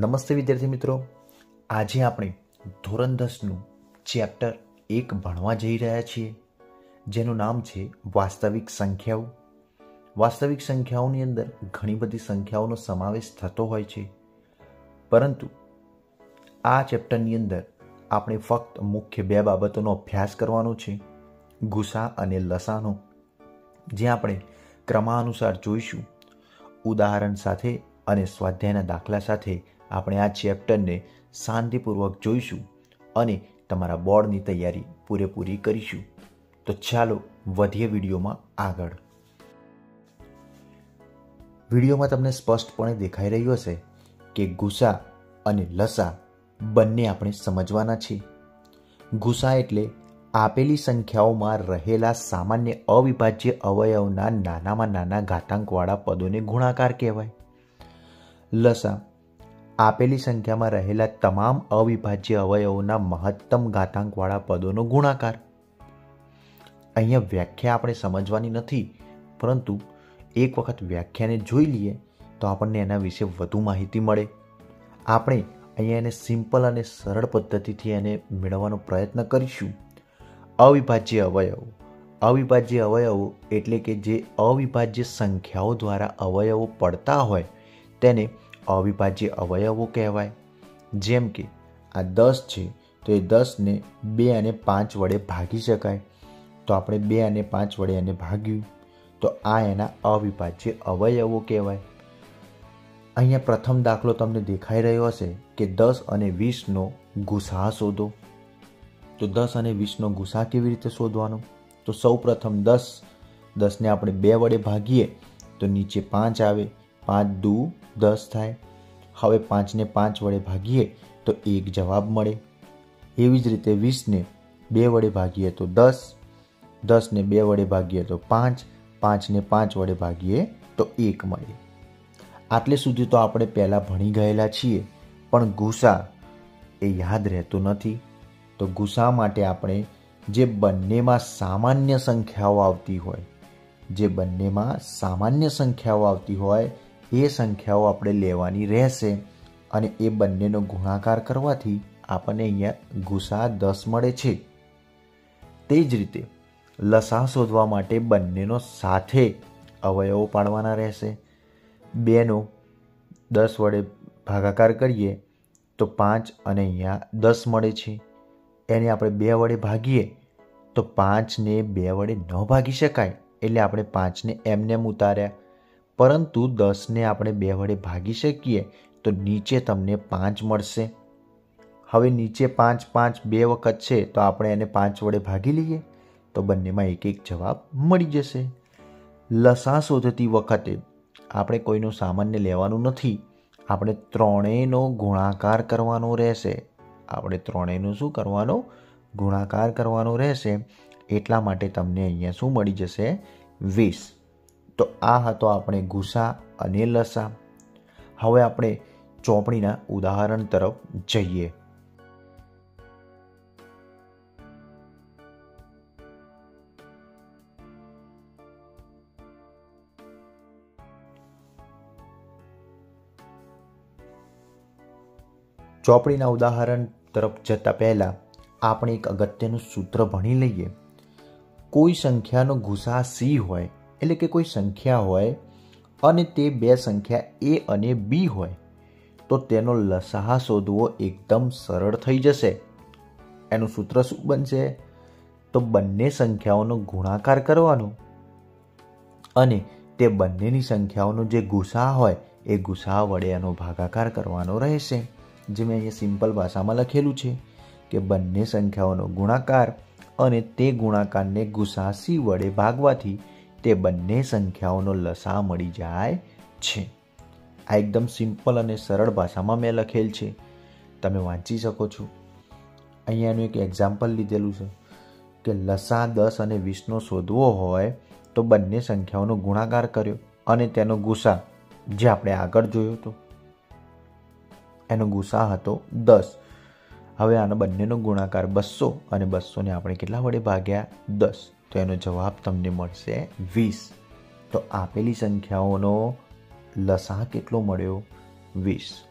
નમસ્તે વિદ્યાર્થી મિત્રો. આજે આપણે ધોરણ દસનું ચેપ્ટર એક ભણવા જઈ રહ્યા છીએ. જેનું નામ છે વાસ્તવિક સંખ્યાઓ. વાસ્તવિક સંખ્યાઓની અંદર ઘણી બધી સંખ્યાઓનો સમાવેશ થતો હોય છે. પરંતુ આ ચેપ્ટરની અંદર આપણે ફક્ત મુખ્ય બે બાબતોનો અભ્યાસ કરવાનો છે. ગુસા અને લસાનો. જે આપણે ક્રમાનુસાર જોઈશું. ઉદાહરણ સાથે અને સ્વાધ્યાયના દાખલા સાથે આપણે આ ચેપ્ટરને શાંતિપૂર્વક જોઈશું અને તમારા બોર્ડની તૈયારી પૂરેપૂરી કરીશું. તો ચાલો વધીએ વિડીયોમાં આગળ. વિડીયોમાં તમને સ્પષ્ટપણે દેખાઈ રહ્યું હશે કે ગુસા અને લસા બંને આપણે સમજવાના છે. ગુસા એટલે આપેલી સંખ્યાઓમાં રહેલા સામાન્ય અવિભાજ્ય અવયવના નાનામાં નાના ઘાતાંકવાળા પદોને ગુણાકાર કહેવાય. લસા આપેલી સંખ્યામાં રહેલા તમામ અવિભાજ્ય અવયવોના મહત્તમ ઘાતાંકવાળા પદોનો ગુણાકાર. અહીંયા વ્યાખ્યા આપણે સમજવાની નથી, પરંતુ એક વખત વ્યાખ્યાને જોઈ લઈએ તો આપણને એના વિશે વધુ માહિતી મળે. આપણે અહીંયા એને સિમ્પલ અને સરળ પદ્ધતિથી એને મેળવવાનો પ્રયત્ન કરીશું. અવિભાજ્ય અવયવો. અવિભાજ્ય અવયવો એટલે કે જે અવિભાજ્ય સંખ્યાઓ દ્વારા અવયવો પડતા હોય, તેને અવિભાજ્ય અવયવો કહેવાય. જેમ કે, આ દસ છે, તો એ દસને બે અને પાંચ વડે ભાગી શકાય. તો આપણે બે અને પાંચ વડે એને ભાગ્યું. તો આ એના અવિભાજ્ય અવયવો કહેવાય. અહીંયા પ્રથમ દાખલો તમને દેખાઈ રહ્યો હશે કે દસ અને વીસનો ગુસા શોધો. તો દસ અને વીસનો ગુસા કેવી રીતે શોધવાનો? તો સૌ પ્રથમ દસ, દસને આપણે બે વડે ભાગીએ, તો નીચે પાંચ આવે. પાંચ દુ, દસ થાય. હવે પાંચને પાંચ વડે ભાગીએ તો એક જવાબ મળે. એવી જ રીતે વીસને બે વડે ભાગીએ તો દસ. દસને બે વડે ભાગીએ તો પાંચ. પાંચને પાંચ વડે ભાગીએ તો એક મળે. આટલે સુધી તો આપણે પહેલાં ભણી ગયેલા છીએ, પણ ગુસા એ યાદ રહેતું નથી. તો ગુસા માટે આપણે જે બંનેમાં સામાન્ય સંખ્યાઓ આવતી હોય, જે બંનેમાં સામાન્ય સંખ્યાઓ આવતી હોય એ સંખ્યાઓ આપણે લેવાની રહેશે અને એ બંનેનો ગુણાકાર કરવાથી આપણને અહીંયા ગુસા દસ મળે છે. તે જ રીતે લસા શોધવા માટે બંનેનો સાથે અવયવો પાડવાના રહેશે. બેનો દસ વડે ભાગાકાર કરીએ તો પાંચ અને અહીંયા દસ મળે છે. એને આપણે બે વડે ભાગીએ તો પાંચને બે વડે ન ભાગી શકાય. એટલે આપણે પાંચને એમનેમ ઉતાર્યા પરંતુ દસને આપણે બે વડે ભાગી શકીએ તો નીચે તમને પાંચ મળશે. હવે નીચે પાંચ પાંચ બે વખત છે તો આપણે એને પાંચ વડે ભાગી લઈએ તો બંનેમાં એક એક જવાબ મળી જશે. લસા શોધતી વખતે આપણે કોઈનું સામાન્ય લેવાનું નથી. આપણે ત્રણેયનો ગુણાકાર કરવાનો રહેશે. આપણે ત્રણેયનું શું કરવાનો? ગુણાકાર કરવાનો રહેશે. એટલા માટે તમને અહીંયા શું મળી જશે? વીસ. તો આ હતો આપણે ગુસા અને લસા. હવે આપણે ચોપડીના ઉદાહરણ તરફ જઈએ. ચોપડીના ઉદાહરણ તરફ જતા પહેલાં આપણે એક અગત્યનું સૂત્ર ભણી લઈએ. કોઈ સંખ્યાનો ગુસા સી હોય એટલે કે કોઈ સંખ્યા હોય અને તે બે સંખ્યા એ અને બી હોય, તો તેનો લસાહા શોધવો એકદમ સરળ થઈ જશે. એનું સૂત્ર શું બનશે? તો બંને સંખ્યાઓનો ગુણાકાર કરવાનો. અને તે બંનેની સંખ્યાઓનો જે ગુસા હોય, એ ગુસા વડે એનો ભાગાકાર કરવાનો રહેશે. જે મેં અહીંયા સિમ્પલ ભાષામાં લખેલું છે કે બંને સંખ્યાઓનો ગુણાકાર અને તે ગુણાકારને ગુસાસી વડે ભાગવાથી તે બંને સંખ્યાઓનો લસા મળી જાય છે. આ એકદમ સિમ્પલ અને સરળ ભાષામાં મેં લખેલ છે. તમે વાંચી શકો છો. અહીંયાનું એક એક્ઝામ્પલ લીધેલું છે કે લસા, દસ અને વીસનો શોધવો હોય તો બંને સંખ્યાઓનો ગુણાકાર કર્યો અને તેનો ગુસા, જે આપણે આગળ જોયો હતો એનો ગુસા હતો દસ. હવે આનો બંનેનો ગુણાકાર બસો અને બસોને આપણે કેટલા વડે ભાગ્યા? દસ. તો એનો જવાબ તમને મળશે વીસ. તો આપેલી સંખ્યાઓનો લસા કેટલો મળ્યો? વીસ.